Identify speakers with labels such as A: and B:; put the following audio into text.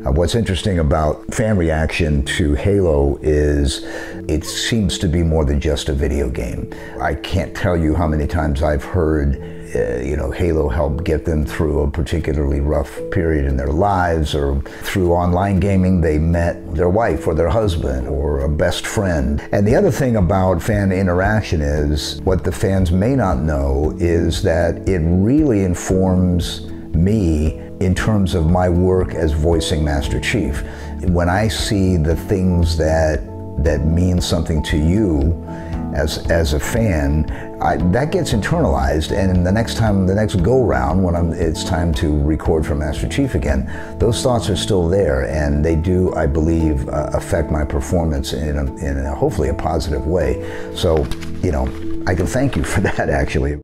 A: Uh, what's interesting about fan reaction to Halo is it seems to be more than just a video game. I can't tell you how many times I've heard, uh, you know, Halo helped get them through a particularly rough period in their lives, or through online gaming, they met their wife or their husband or a best friend. And the other thing about fan interaction is what the fans may not know is that it really informs me in terms of my work as voicing Master Chief. When I see the things that that mean something to you as as a fan, I, that gets internalized. And the next time, the next go round, when I'm, it's time to record for Master Chief again, those thoughts are still there, and they do, I believe, uh, affect my performance in a, in a hopefully a positive way. So, you know, I can thank you for that actually.